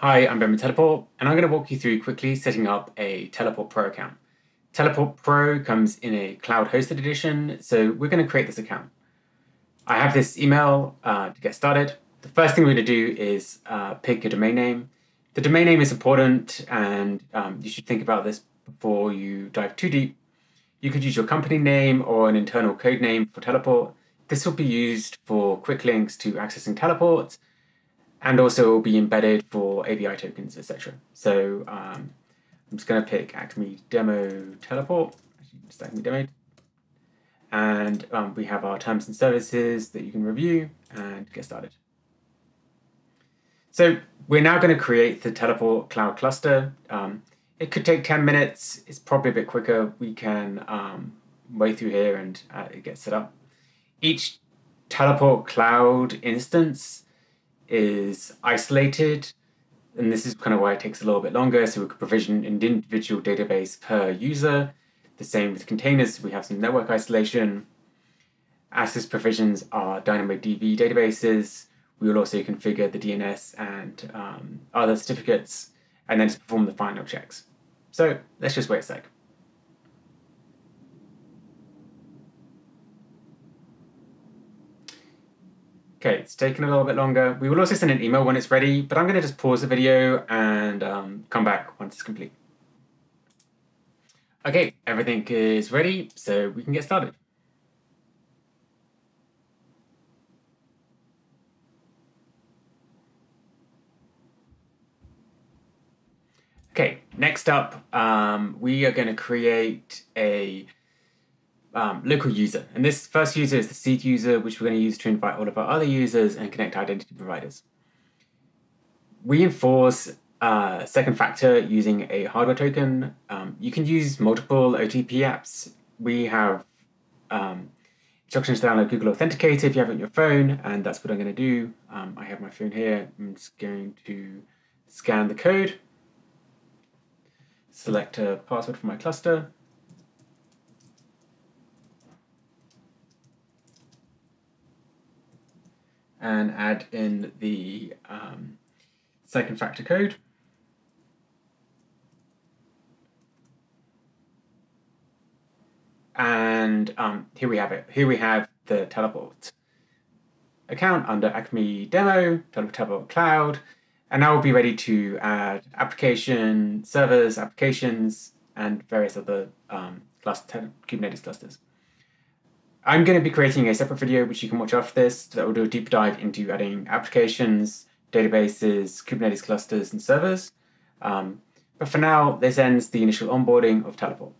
Hi, I'm Ben with Teleport, and I'm going to walk you through quickly setting up a Teleport Pro account. Teleport Pro comes in a cloud hosted edition, so we're going to create this account. I have this email uh, to get started. The first thing we're going to do is uh, pick a domain name. The domain name is important, and um, you should think about this before you dive too deep. You could use your company name or an internal code name for Teleport. This will be used for quick links to accessing Teleport and also will be embedded for API tokens, etc. So um, I'm just going to pick Acme Demo Teleport, just Acme Demo, and um, we have our terms and services that you can review and get started. So we're now going to create the Teleport Cloud Cluster. Um, it could take 10 minutes. It's probably a bit quicker. We can um, wait through here and uh, it gets set up. Each Teleport Cloud instance is isolated. And this is kind of why it takes a little bit longer. So we could provision an individual database per user. The same with containers. We have some network isolation. Access provisions are DynamoDB databases. We will also configure the DNS and um, other certificates and then just perform the final checks. So let's just wait a sec. Okay, it's taken a little bit longer. We will also send an email when it's ready, but I'm going to just pause the video and um, come back once it's complete. Okay, everything is ready, so we can get started. Okay, next up, um, we are going to create a um, local user. And this first user is the seed user, which we're going to use to invite all of our other users and connect identity providers. We enforce uh, second factor using a hardware token. Um, you can use multiple OTP apps. We have um, instructions to download Google Authenticator if you have it on your phone, and that's what I'm going to do. Um, I have my phone here. I'm just going to scan the code, select a password for my cluster, and add in the um, second factor code. And um, here we have it. Here we have the teleport account under Acme Demo, Teleport Cloud, and now we'll be ready to add application servers, applications, and various other um, cluster, Kubernetes clusters. I'm going to be creating a separate video which you can watch after this that will do a deep dive into adding applications, databases, Kubernetes clusters, and servers. Um, but for now, this ends the initial onboarding of Teleport.